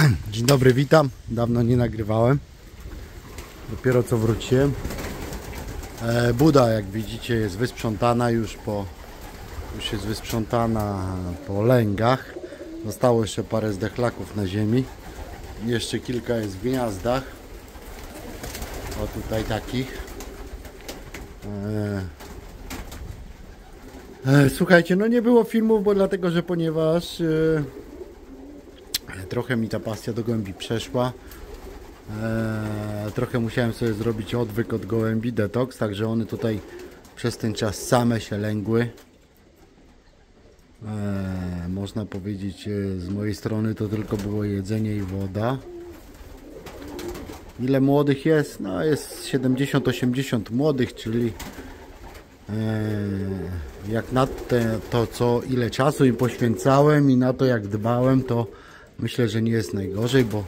Dzień dobry, witam. Dawno nie nagrywałem. Dopiero co wróciłem. E, Buda, jak widzicie, jest wysprzątana już po już jest wysprzątana po lęgach. Zostało jeszcze parę zdechlaków na ziemi. Jeszcze kilka jest w gniazdach. O tutaj takich. E, e, Słuchajcie, no nie było filmów, bo dlatego, że ponieważ trochę mi ta pasja do gołębi przeszła. Eee, trochę musiałem sobie zrobić odwyk od gołębi, detoks, także one tutaj przez ten czas same się lęgły. Eee, można powiedzieć, e, z mojej strony to tylko było jedzenie i woda. Ile młodych jest? No jest 70-80 młodych, czyli eee, jak na te, to, co ile czasu im poświęcałem i na to, jak dbałem, to myślę, że nie jest najgorzej, bo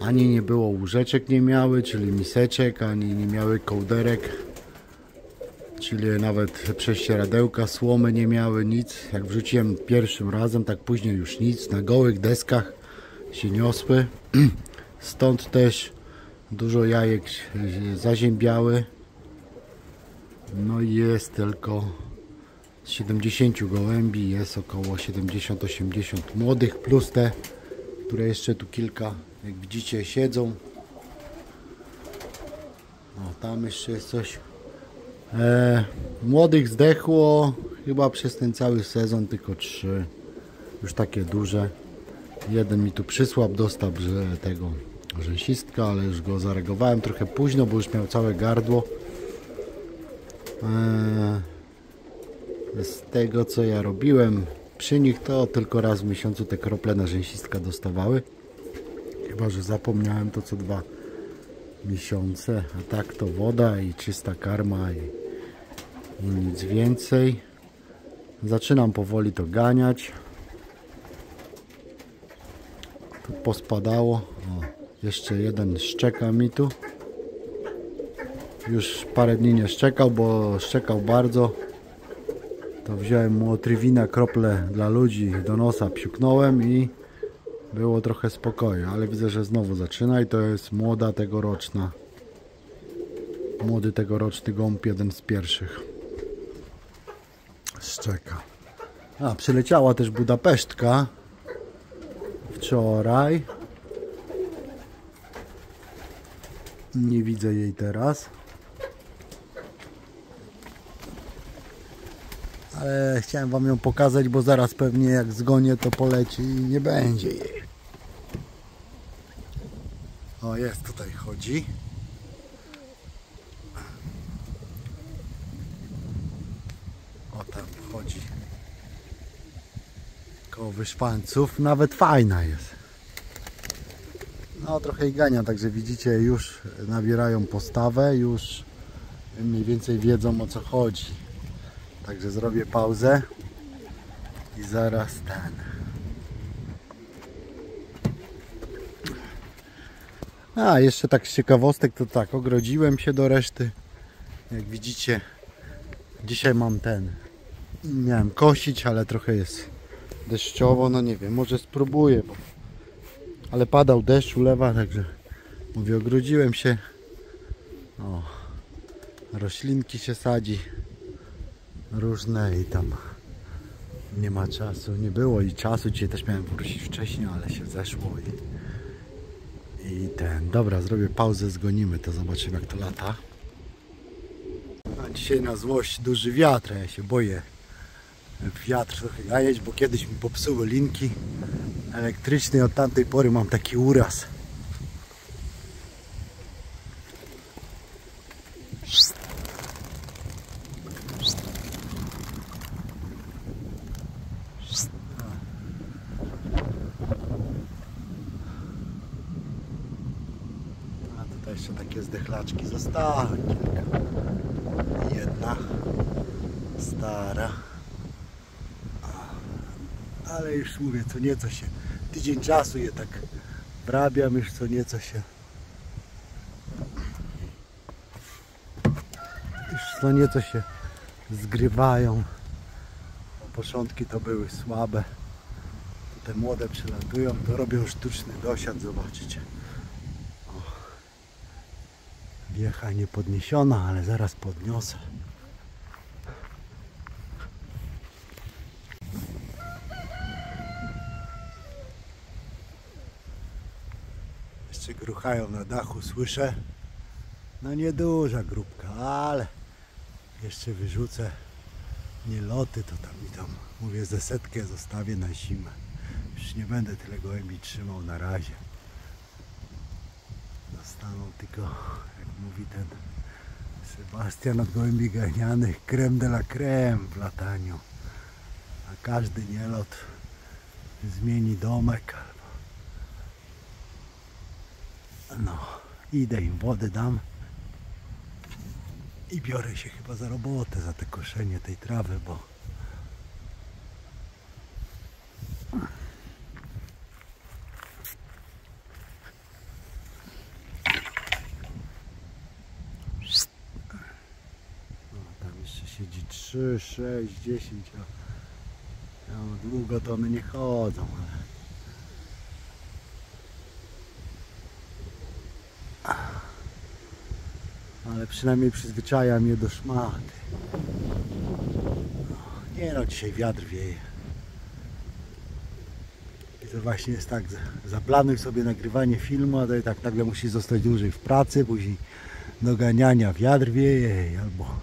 ani nie było łóżeczek nie miały, czyli miseczek, ani nie miały kołderek, czyli nawet prześcieradełka, słomy nie miały, nic. Jak wrzuciłem pierwszym razem, tak później już nic. Na gołych deskach się niosły. Stąd też dużo jajek zaziębiały. No i jest tylko z 70 gołębi jest około 70-80 młodych plus te, które jeszcze tu kilka, jak widzicie, siedzą. O, tam jeszcze jest coś. E, młodych zdechło chyba przez ten cały sezon tylko trzy. Już takie duże. Jeden mi tu przysłał, dostał że tego rzęsistka, ale już go zareagowałem trochę późno, bo już miał całe gardło. E, z tego co ja robiłem przy nich to tylko raz w miesiącu te krople na rzęsistka dostawały. Chyba że zapomniałem to co dwa miesiące. A tak to woda i czysta karma i, i nic więcej. Zaczynam powoli to ganiać. Tu pospadało. O, jeszcze jeden szczeka mi tu. Już parę dni nie szczekał bo szczekał bardzo to wziąłem mu otrywinę, krople dla ludzi do nosa, psiuknąłem i było trochę spokoju, ale widzę, że znowu zaczyna i to jest młoda tegoroczna. Młody tegoroczny gąb, jeden z pierwszych. Szczeka. A, przyleciała też Budapesztka wczoraj. Nie widzę jej teraz. Ale chciałem wam ją pokazać, bo zaraz pewnie jak zgonię to poleci i nie będzie jej. O, jest tutaj, chodzi. O, tam chodzi. Koło wyszpańców, nawet fajna jest. No, trochę i gania, także widzicie, już nabierają postawę, już mniej więcej wiedzą o co chodzi. Także zrobię pauzę i zaraz ten. A, jeszcze tak z ciekawostek to tak, ogrodziłem się do reszty. Jak widzicie, dzisiaj mam ten. Miałem kosić, ale trochę jest deszczowo, no nie wiem, może spróbuję, bo... ale padał deszcz, ulewa, także mówię, ogrodziłem się. O, roślinki się sadzi różne i tam nie ma czasu, nie było i czasu. Dzisiaj też miałem wrócić wcześniej, ale się zeszło i, i ten. Dobra, zrobię pauzę, zgonimy to, zobaczymy jak to lata. A dzisiaj na złość duży wiatr, ja się boję wiatr trochę jajeć, bo kiedyś mi popsuły linki elektryczne i od tamtej pory mam taki uraz. Jeszcze takie zdechlaczki zostały kilka. Jedna stara. Ale już mówię, co nieco się, tydzień czasu je tak wrabiam, już co nieco się już co nieco się zgrywają. Początki to były słabe. te młode przylatują, to robią sztuczny dosiad, zobaczycie. Wiecha nie podniesiona, ale zaraz podniosę. Jeszcze gruchają na dachu, słyszę. No nieduża grupka, ale jeszcze wyrzucę nieloty, to tam i tam mówię ze setkę zostawię na zimę. Już nie będę tyle gołębi trzymał na razie. Zostaną tylko, mówi ten Sebastian od gołębi ganianych, creme de la creme w lataniu. A każdy nielot zmieni domek no, idę im wody dam i biorę się chyba za robotę, za te koszenie tej trawy, bo no, tam jeszcze siedzi 3, 6, 10 a no, długo to one nie chodzą, ale ale przynajmniej przyzwyczaja mnie do szmaty. Nie no, dzisiaj wiatr wieje. I to właśnie jest tak, za- zaplanuj sobie nagrywanie filmu, a to i tak nagle musi zostać dłużej w pracy, później do wiatr wieje, albo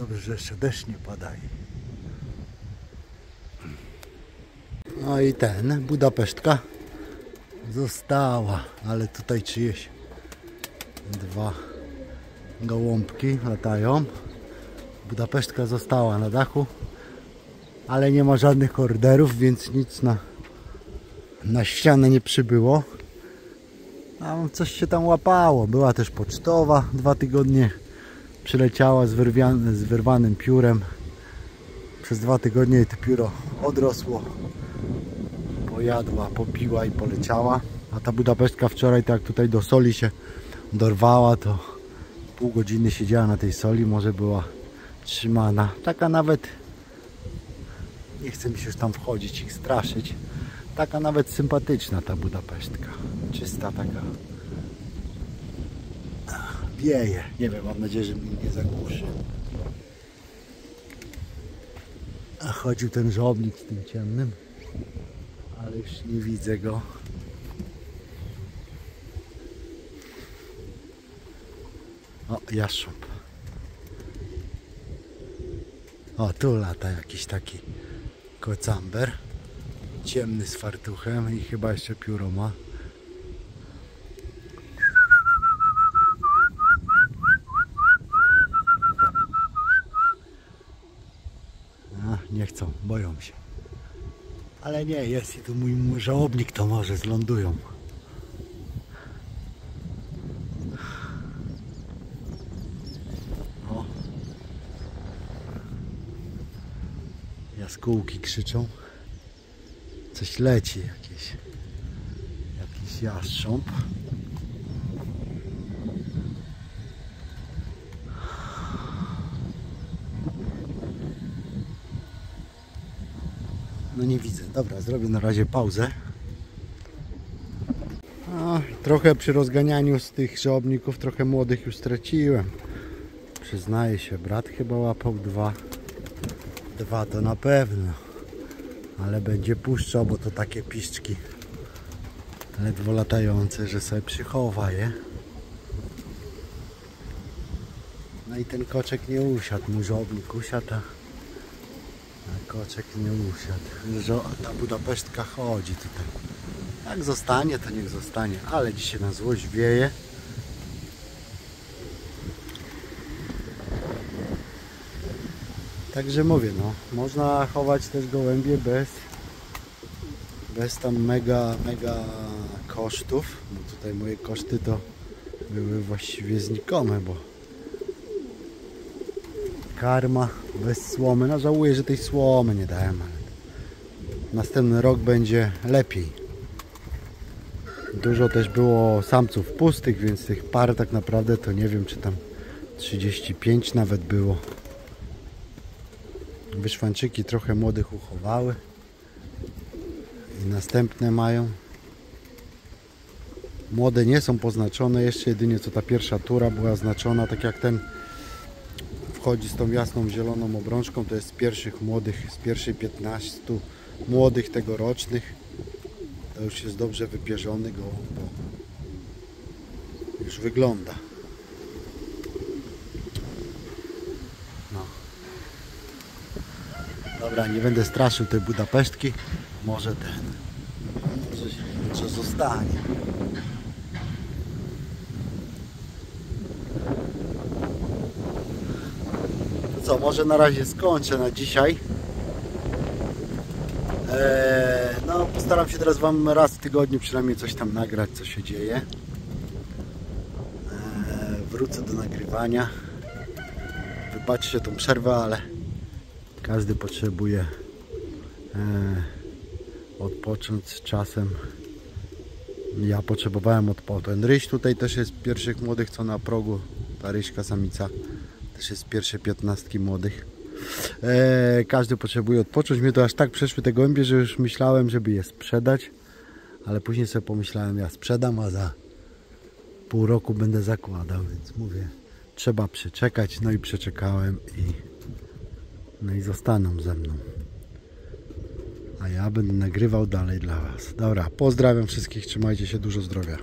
dobrze, że jeszcze deszcz nie pada. No i ten, Budapesztka została, ale tutaj czyjeś dwa gołąbki latają. Budapesztka została na dachu, ale nie ma żadnych orderów, więc nic na, na ścianę nie przybyło. A coś się tam łapało. Była też pocztowa dwa tygodnie. Przyleciała z, z wyrwanym piórem. Przez dwa tygodnie to pióro odrosło. Pojadła, popiła i poleciała. A ta Budapesztka wczoraj, tak tutaj do soli się dorwała, to pół godziny siedziała na tej soli, może była trzymana. Taka nawet, nie chce mi się już tam wchodzić i straszyć, taka nawet sympatyczna ta Budapesztka. Czysta taka. Wieje. Nie wiem, mam nadzieję, że mnie nie zagłuszy. A chodził ten żołbnik z tym ciemnym, ale już nie widzę go. O, jastrząb. O, tu lata jakiś taki kocamber. Ciemny z fartuchem i chyba jeszcze pióro ma. A, nie chcą, boją się. Ale nie, jest i tu mój, żałobnik, to może zlądują. O. Jaskółki krzyczą. Coś leci jakieś. Jakiś jastrząb. No nie widzę. Dobra, zrobię na razie pauzę. A, trochę przy rozganianiu z tych żołobników, trochę młodych już straciłem. Przyznaję się, brat chyba łapał dwa. Dwa to na pewno. Ale będzie puszczał, bo to takie piszczki ledwo latające, że sobie przychowa je. No i ten koczek nie usiadł, mu żołobnik usiadł, koczek nie usiadł. Żo- Ta Budapesztka chodzi tutaj. Jak zostanie, to niech zostanie. Ale dzisiaj na złość wieje. Także mówię, no, można chować też gołębie bez, bez tam mega, mega kosztów. Bo tutaj moje koszty to były właściwie znikome, bo karma bez słomy. No żałuję, że tej słomy nie dałem, ale następny rok będzie lepiej. Dużo też było samców pustych, więc tych par tak naprawdę to nie wiem, czy tam 35 nawet było. Wyszwanczyki trochę młodych uchowały. I następne mają. Młode nie są poznaczone jeszcze, jedynie co ta pierwsza tura była znaczona, tak jak ten wchodzi z tą jasną zieloną obrączką, to jest z pierwszych młodych, z pierwszych 15 młodych tegorocznych. To już jest dobrze wypierzony gołąb, bo już wygląda. No. Dobra, nie będę straszył tej Budapesztki. Może ten. Może, może zostanie. Co, może na razie skończę na dzisiaj. Eee, no, postaram się teraz Wam raz w tygodniu przynajmniej coś tam nagrać, co się dzieje. Eee, wrócę do nagrywania. Wybaczcie tą przerwę, ale każdy potrzebuje eee, odpocząć czasem. Ja potrzebowałem odpocząć. Ryś tutaj też jest pierwszych młodych, co na progu. Ta ryśka samica też jest pierwsze piętnastki młodych. Eee, każdy potrzebuje odpocząć. Mnie to aż tak przeszły te gołębie, że już myślałem, żeby je sprzedać. Ale później sobie pomyślałem, ja sprzedam, a za pół roku będę zakładał, więc mówię, trzeba przeczekać. No i przeczekałem i no i zostaną ze mną. A ja będę nagrywał dalej dla Was. Dobra, pozdrawiam wszystkich, trzymajcie się, dużo zdrowia.